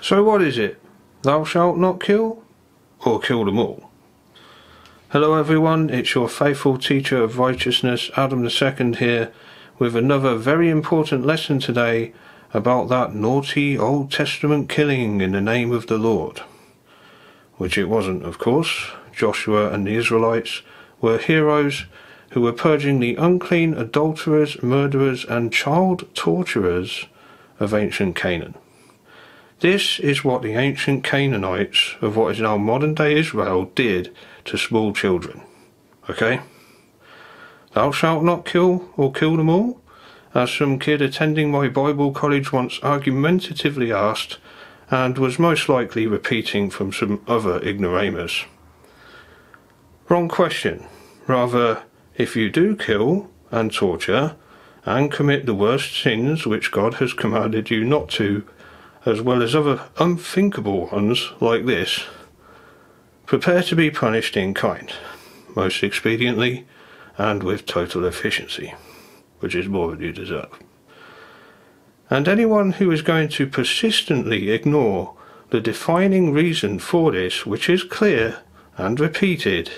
So what is it? Thou shalt not kill? Or kill them all? Hello everyone, it's your faithful teacher of righteousness, Adam II here, with another very important lesson today about that naughty Old Testament killing in the name of the Lord. Which it wasn't, of course. Joshua and the Israelites were heroes who were purging the unclean adulterers, murderers, and child torturers of ancient Canaan. This is what the ancient Canaanites of what is now modern day Israel did to small children. Okay? Thou shalt not kill or kill them all? As some kid attending my Bible college once argumentatively asked, and was most likely repeating from some other ignoramus. Wrong question. Rather, if you do kill and torture and commit the worst sins which God has commanded you not to, as well as other unthinkable ones like this, prepare to be punished in kind, most expediently and with total efficiency, which is more than you deserve. And anyone who is going to persistently ignore the defining reason for this, which is clear and repeated,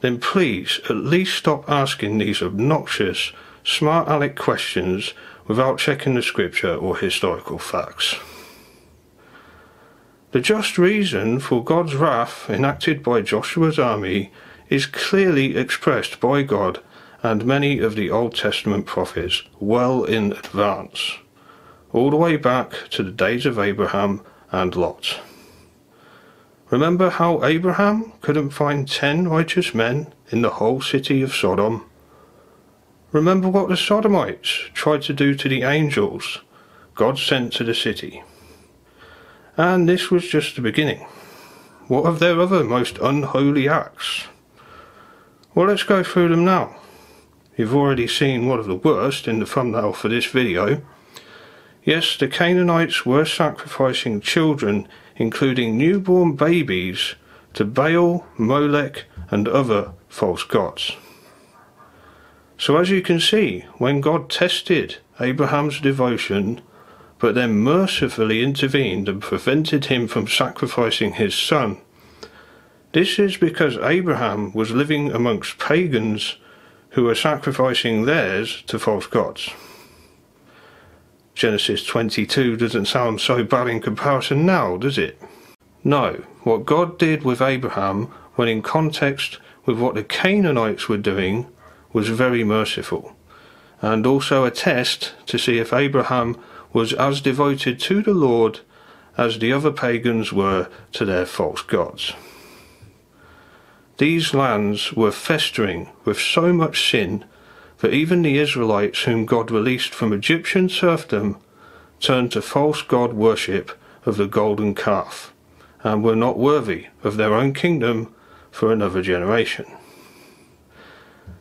then please at least stop asking these obnoxious, smart aleck questions without checking the scripture or historical facts. The just reason for God's wrath enacted by Joshua's army is clearly expressed by God and many of the Old Testament prophets well in advance, all the way back to the days of Abraham and Lot. Remember how Abraham couldn't find ten righteous men in the whole city of Sodom? Remember what the Sodomites tried to do to the angels God sent to the city. And this was just the beginning. What of their other most unholy acts? Well, let's go through them now. You've already seen one of the worst in the thumbnail for this video. Yes, the Canaanites were sacrificing children including newborn babies, to Baal, Molech, and other false gods. So, as you can see, when God tested Abraham's devotion, but then mercifully intervened and prevented him from sacrificing his son, this is because Abraham was living amongst pagans who were sacrificing theirs to false gods. Genesis 22 doesn't sound so bad in comparison now, does it? No, what God did with Abraham when in context with what the Canaanites were doing was very merciful, and also a test to see if Abraham was as devoted to the Lord as the other pagans were to their false gods. These lands were festering with so much sin that even the Israelites whom God released from Egyptian serfdom turned to false god worship of the golden calf and were not worthy of their own kingdom for another generation.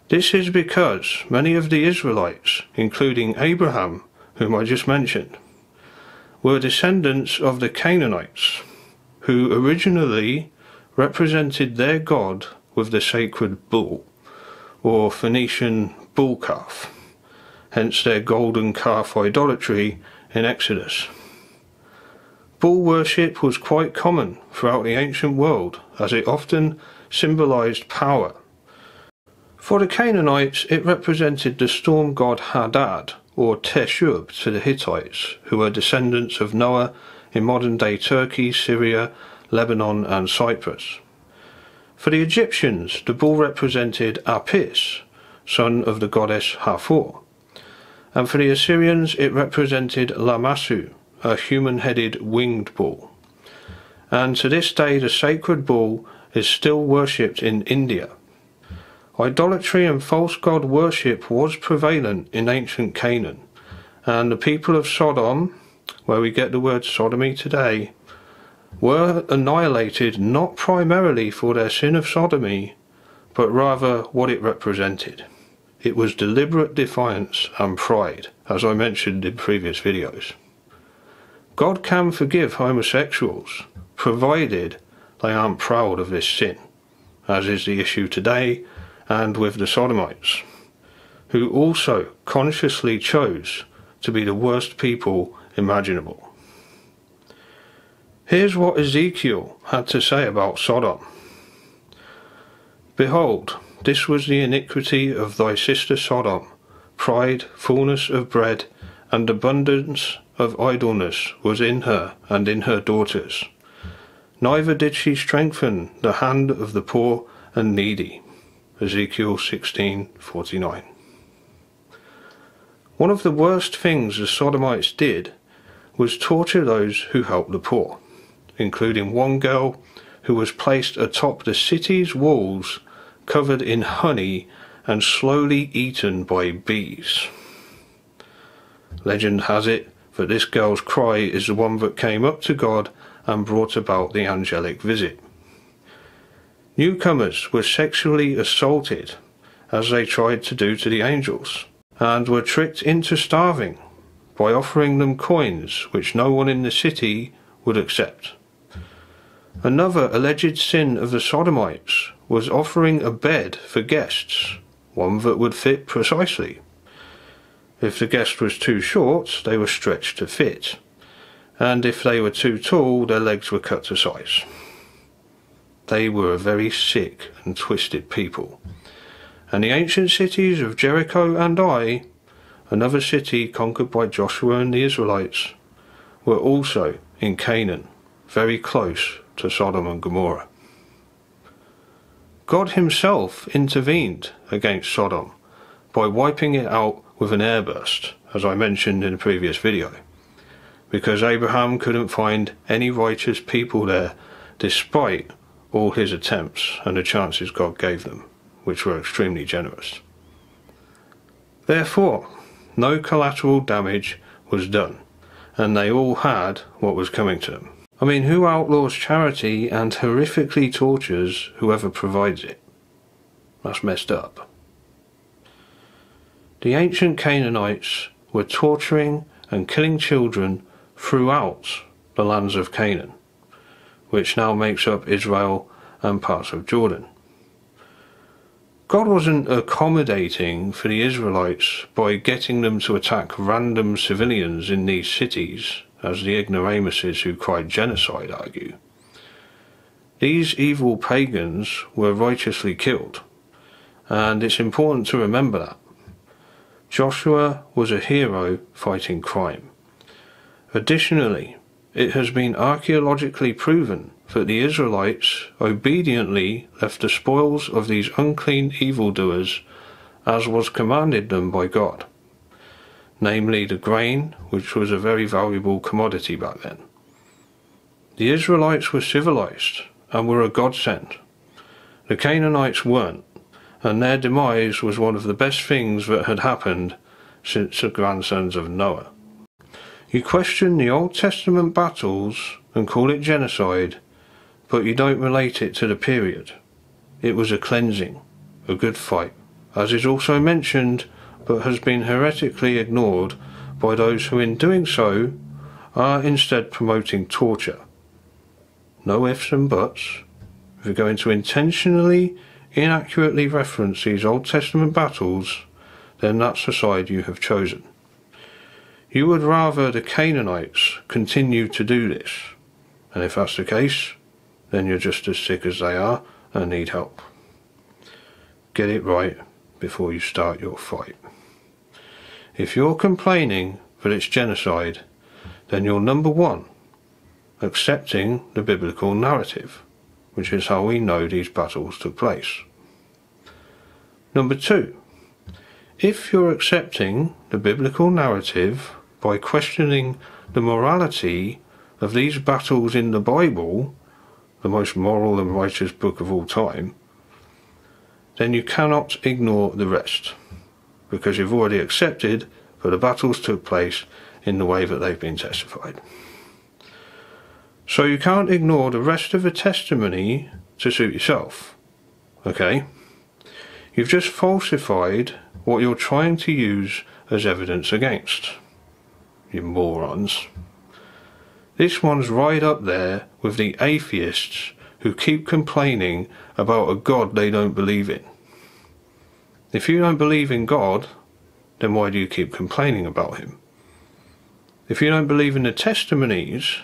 This is because many of the Israelites, including Abraham, whom I just mentioned, were descendants of the Canaanites, who originally represented their god with the sacred bull, or Phoenician bull calf, hence their golden calf idolatry in Exodus. Bull worship was quite common throughout the ancient world, as it often symbolized power. For the Canaanites, it represented the storm god Hadad, or Teshub to the Hittites, who were descendants of Noah in modern day Turkey, Syria, Lebanon, and Cyprus. For the Egyptians, the bull represented Apis, son of the goddess Hathor. And for the Assyrians, it represented Lamassu, a human headed winged bull. And to this day, the sacred bull is still worshipped in India. Idolatry and false god worship was prevalent in ancient Canaan, and the people of Sodom, where we get the word sodomy today, were annihilated not primarily for their sin of sodomy, but rather what it represented. It was deliberate defiance and pride, as I mentioned in previous videos. God can forgive homosexuals, provided they aren't proud of this sin, as is the issue today and with the Sodomites, who also consciously chose to be the worst people imaginable. Here's what Ezekiel had to say about Sodom. Behold, this was the iniquity of thy sister Sodom pride, fullness of bread, and abundance of idleness was in her and in her daughters. Neither did she strengthen the hand of the poor and needy. Ezekiel 16:49. One of the worst things the Sodomites did was torture those who helped the poor, including one girl who was placed atop the city's walls covered in honey and slowly eaten by bees. Legend has it that this girl's cry is the one that came up to God and brought about the angelic visit. Newcomers were sexually assaulted, as they tried to do to the angels, and were tricked into starving by offering them coins which no one in the city would accept. Another alleged sin of the Sodomites was offering a bed for guests, one that would fit precisely. If the guest was too short, they were stretched to fit, and if they were too tall, their legs were cut to size. They were a very sick and twisted people. And the ancient cities of Jericho and Ai, another city conquered by Joshua and the Israelites, were also in Canaan, very close to Sodom and Gomorrah. God Himself intervened against Sodom by wiping it out with an airburst, as I mentioned in a previous video, because Abraham couldn't find any righteous people there despite all his attempts and the chances God gave them, which were extremely generous. Therefore, no collateral damage was done, and they all had what was coming to them. I mean, who outlaws charity and horrifically tortures whoever provides it? That's messed up. The ancient Canaanites were torturing and killing children throughout the lands of Canaan, which now makes up Israel and parts of Jordan. God wasn't accommodating for the Israelites by getting them to attack random civilians in these cities as the ignoramuses who cried genocide argue. These evil pagans were righteously killed, and it's important to remember that. Joshua was a hero fighting crime. Additionally, it has been archaeologically proven that the Israelites obediently left the spoils of these unclean evildoers as was commanded them by God namely the grain, which was a very valuable commodity back then. The Israelites were civilized and were a godsend. The Canaanites weren't, and their demise was one of the best things that had happened since the grandsons of Noah. You question the Old Testament battles and call it genocide, but you don't relate it to the period. It was a cleansing, a good fight, as is also mentioned but has been heretically ignored by those who, in doing so, are instead promoting torture. No ifs and buts. If you're going to intentionally, inaccurately reference these Old Testament battles, then that's the side you have chosen. You would rather the Canaanites continue to do this, and if that's the case, then you're just as sick as they are and need help. Get it right before you start your fight. If you're complaining that it's genocide, then you're number one, accepting the biblical narrative, which is how we know these battles took place. Number two, if you're accepting the biblical narrative by questioning the morality of these battles in the Bible, the most moral and righteous book of all time, then you cannot ignore the rest because you've already accepted that the battles took place in the way that they've been testified. So you can't ignore the rest of the testimony to suit yourself. Okay? You've just falsified what you're trying to use as evidence against. You morons. This one's right up there with the atheists who keep complaining about a God they don't believe in. If you don't believe in God, then why do you keep complaining about him? If you don't believe in the testimonies,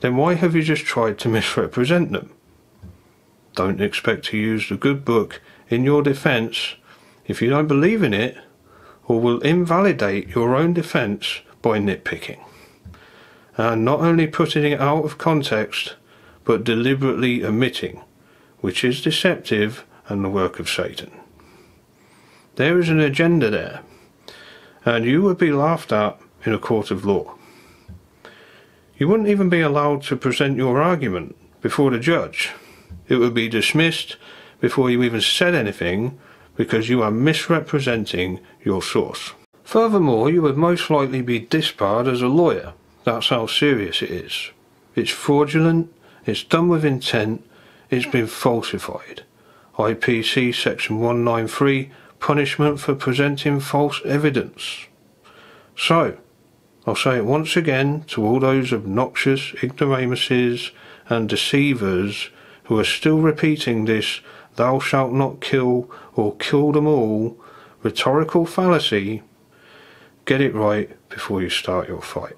then why have you just tried to misrepresent them? Don't expect to use the good book in your defence if you don't believe in it, or will invalidate your own defence by nitpicking. And not only putting it out of context, but deliberately omitting, which is deceptive and the work of Satan. There is an agenda there, and you would be laughed at in a court of law. You wouldn't even be allowed to present your argument before the judge. It would be dismissed before you even said anything because you are misrepresenting your source. Furthermore, you would most likely be disbarred as a lawyer. That's how serious it is. It's fraudulent, it's done with intent, it's been falsified. IPC section 193, punishment for presenting false evidence. So, I'll say it once again to all those obnoxious ignoramuses and deceivers who are still repeating this thou shalt not kill or kill them all rhetorical fallacy, get it right before you start your fight.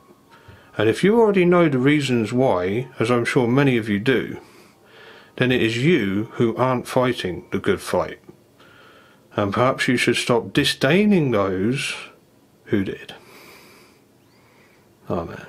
And if you already know the reasons why, as I'm sure many of you do, then it is you who aren't fighting the good fight. And perhaps you should stop disdaining those who did. Amen.